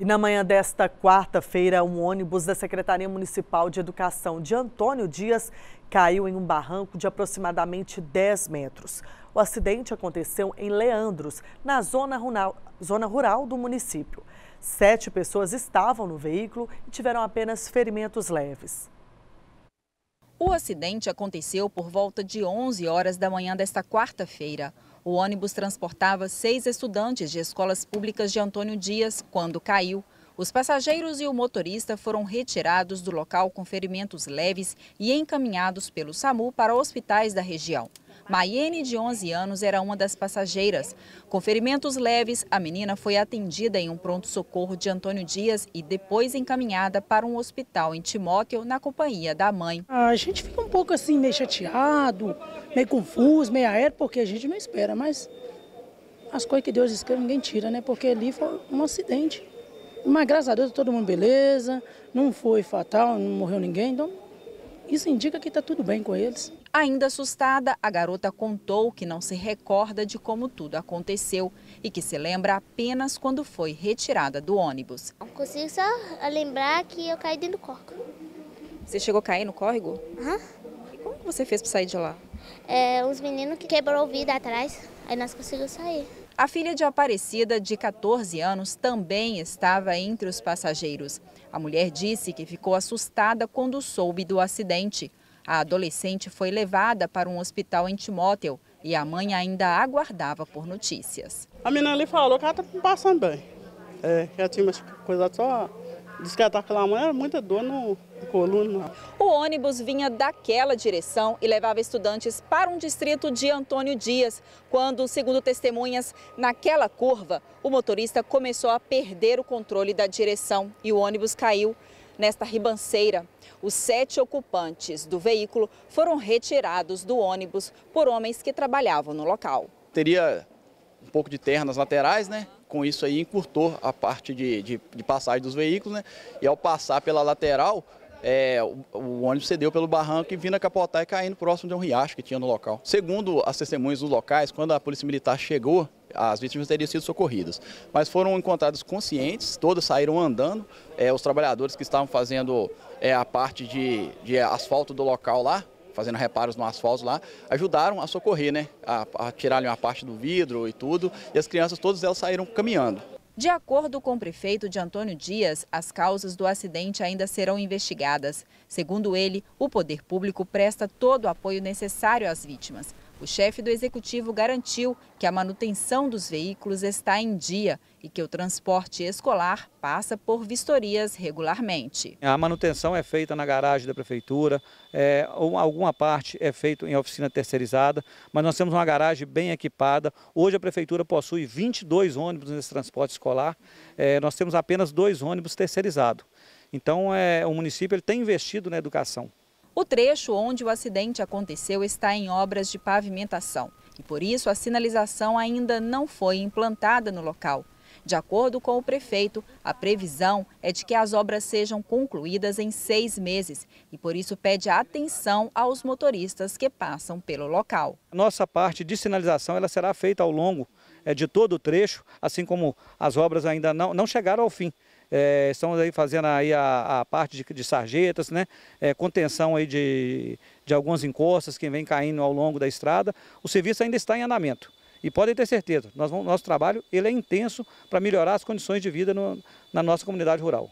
E na manhã desta quarta-feira, um ônibus da Secretaria Municipal de Educação de Antônio Dias caiu em um barranco de aproximadamente 10 metros. O acidente aconteceu em Leandros, na zona rural, zona rural do município. Sete pessoas estavam no veículo e tiveram apenas ferimentos leves. O acidente aconteceu por volta de 11 horas da manhã desta quarta-feira. O ônibus transportava seis estudantes de escolas públicas de Antônio Dias quando caiu. Os passageiros e o motorista foram retirados do local com ferimentos leves e encaminhados pelo SAMU para hospitais da região. Maiene, de 11 anos, era uma das passageiras. Com ferimentos leves, a menina foi atendida em um pronto-socorro de Antônio Dias e depois encaminhada para um hospital em Timóteo, na companhia da mãe. A gente fica um pouco assim, meio chateado, meio confuso, meio aéreo, porque a gente não espera, mas as coisas que Deus escreve ninguém tira, né? Porque ali foi um acidente. Mas graças a Deus todo mundo beleza, não foi fatal, não morreu ninguém, então isso indica que está tudo bem com eles. Ainda assustada, a garota contou que não se recorda de como tudo aconteceu e que se lembra apenas quando foi retirada do ônibus. Não consigo só lembrar que eu caí dentro do córrego. Você chegou a cair no córrego? Aham. Uhum. E como você fez para sair de lá? É, uns meninos que quebrou o vidro atrás, aí nós conseguimos sair. A filha de Aparecida, de 14 anos, também estava entre os passageiros. A mulher disse que ficou assustada quando soube do acidente. A adolescente foi levada para um hospital em Timóteo e a mãe ainda aguardava por notícias. A menina ali falou que ela está passando bem. É, que ela tinha coisa só. Diz que ela está com aquela mãe, muita dor no, coluna. O ônibus vinha daquela direção e levava estudantes para um distrito de Antônio Dias, quando, segundo testemunhas, naquela curva, o motorista começou a perder o controle da direção e o ônibus caiu nesta ribanceira. Os sete ocupantes do veículo foram retirados do ônibus por homens que trabalhavam no local. Teria um pouco de terra nas laterais, né? Com isso aí encurtou a parte de, de, de passagem dos veículos, né? E ao passar pela lateral, é, o, o, ônibus cedeu pelo barranco e vindo a capotar e caindo próximo de um riacho que tinha no local. Segundo as testemunhas dos locais, quando a polícia militar chegou, as vítimas teriam sido socorridas, mas foram encontradas conscientes, todas saíram andando. É, os trabalhadores que estavam fazendo é, a parte de, de asfalto do local lá, fazendo reparos no asfalto lá, ajudaram a socorrer, né? A, a tirarem uma parte do vidro e tudo, e as crianças todas elas saíram caminhando. De acordo com o prefeito de Antônio Dias, as causas do acidente ainda serão investigadas. Segundo ele, o poder público presta todo o apoio necessário às vítimas. O chefe do executivo garantiu que a manutenção dos veículos está em dia e que o transporte escolar passa por vistorias regularmente. A manutenção é feita na garagem da prefeitura, é, alguma parte é feita em oficina terceirizada, mas nós temos uma garagem bem equipada. Hoje a prefeitura possui 22 ônibus nesse transporte escolar, é, nós temos apenas dois ônibus terceirizados. Então é, o município ele tem investido na educação. O trecho onde o acidente aconteceu está em obras de pavimentação e, por isso, a sinalização ainda não foi implantada no local. De acordo com o prefeito, a previsão é de que as obras sejam concluídas em seis meses e, por isso, pede atenção aos motoristas que passam pelo local. Nossa parte de sinalização ela será feita ao longo é, de todo o trecho, assim como as obras ainda não, não chegaram ao fim. É, estamos aí fazendo aí a, a parte de, de, sarjetas, né? É, contenção aí de, de algumas encostas que vem caindo ao longo da estrada. O serviço ainda está em andamento. E podem ter certeza, nós vamos, nosso trabalho ele é intenso para melhorar as condições de vida no, na nossa comunidade rural.